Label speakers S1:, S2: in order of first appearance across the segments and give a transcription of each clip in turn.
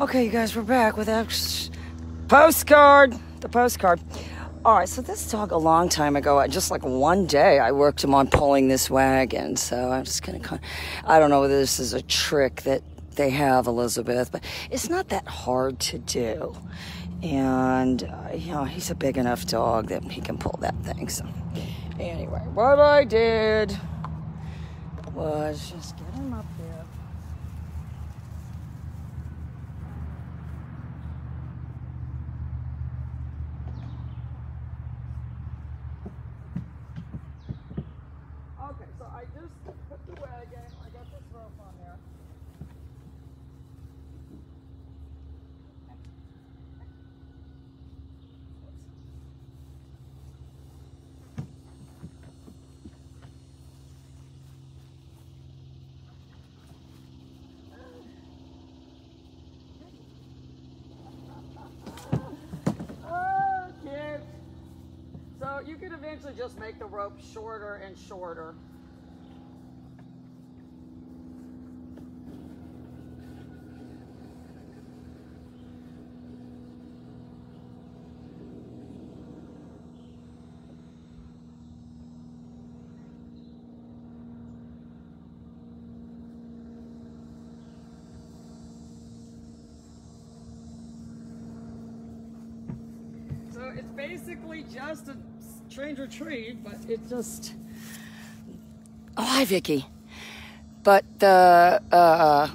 S1: Okay, you guys, we're back with X postcard. The postcard. All right, so this dog a long time ago, just like one day, I worked him on pulling this wagon. So I'm just gonna, I don't know whether this is a trick that they have, Elizabeth, but it's not that hard to do. And uh, you know, he's a big enough dog that he can pull that thing. So anyway, what I did was just get him up there. Put the I got this rope on there. You could eventually just make the rope shorter and shorter. So it's basically just a train retrieve, but it just. Oh, hi, Vicky. But the uh,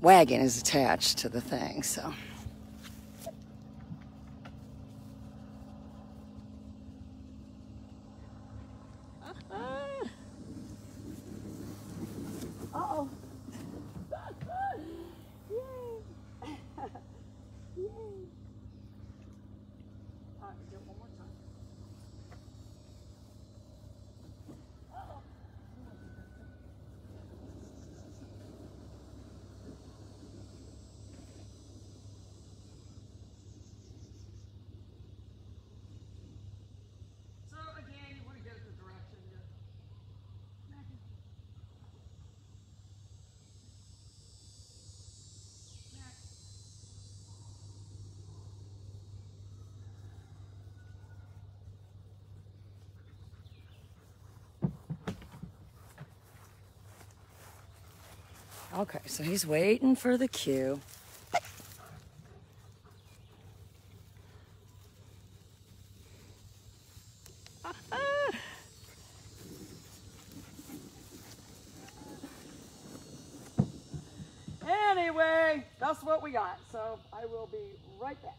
S1: wagon is attached to the thing, so. Right, do it one more Okay, so he's waiting for the cue. Anyway, that's what we got. So I will be right back.